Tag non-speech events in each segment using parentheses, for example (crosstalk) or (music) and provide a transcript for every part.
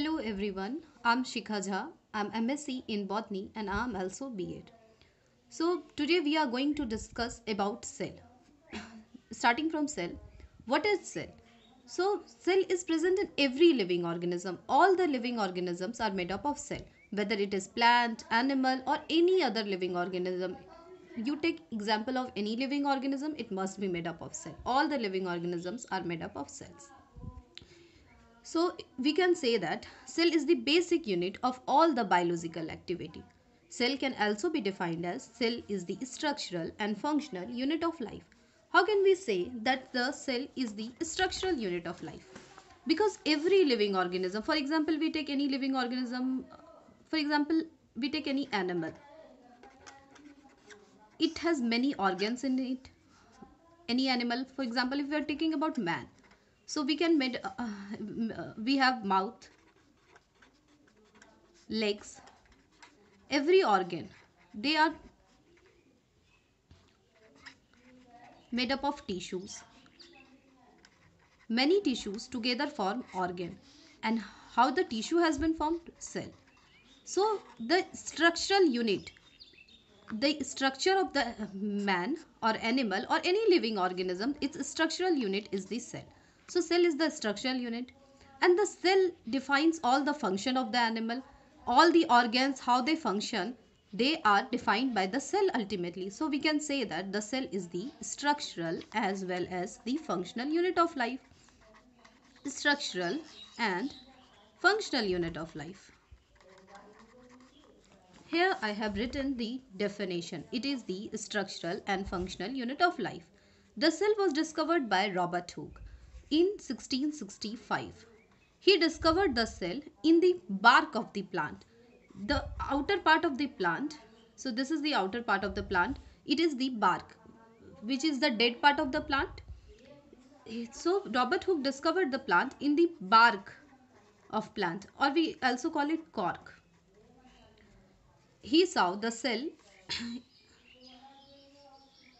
Hello everyone, I'm Shikha Jha. I'm MSc in Botany and I'm also B.Ed. So today we are going to discuss about cell. (coughs) Starting from cell, what is cell? So cell is present in every living organism. All the living organisms are made up of cell. Whether it is plant, animal or any other living organism. You take example of any living organism, it must be made up of cell. All the living organisms are made up of cells. So we can say that cell is the basic unit of all the biological activity. Cell can also be defined as cell is the structural and functional unit of life. How can we say that the cell is the structural unit of life? Because every living organism, for example, we take any living organism, for example, we take any animal. It has many organs in it. Any animal, for example, if we are taking about man, so we can made uh, uh, we have mouth legs every organ. They are made up of tissues. Many tissues together form organ. And how the tissue has been formed? Cell. So the structural unit the structure of the man or animal or any living organism its structural unit is the cell so cell is the structural unit and the cell defines all the function of the animal. All the organs, how they function, they are defined by the cell ultimately. So we can say that the cell is the structural as well as the functional unit of life. Structural and functional unit of life. Here I have written the definition. It is the structural and functional unit of life. The cell was discovered by Robert Hooke in 1665. He discovered the cell in the bark of the plant. The outer part of the plant, so this is the outer part of the plant, it is the bark, which is the dead part of the plant. So Robert Hooke discovered the plant in the bark of plant or we also call it cork. He saw the cell (coughs)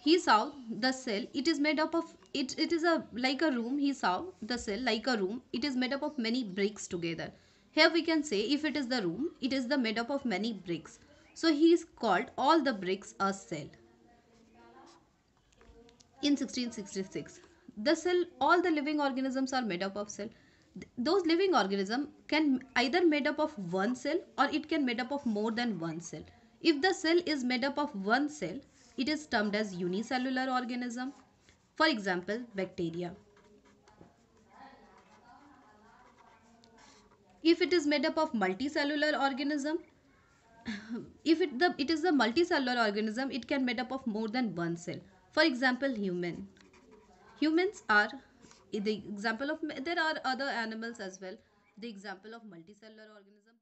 he saw the cell it is made up of it, it is a like a room he saw the cell like a room it is made up of many bricks together. Here we can say if it is the room it is the made up of many bricks. So he is called all the bricks a cell. In 1666 the cell all the living organisms are made up of cell. Those living organism can either made up of one cell or it can made up of more than one cell. If the cell is made up of one cell it is termed as unicellular organism. For example, bacteria. If it is made up of multicellular organism, if it, the, it is a multicellular organism, it can made up of more than one cell. For example, human. Humans are the example of, there are other animals as well. The example of multicellular organism.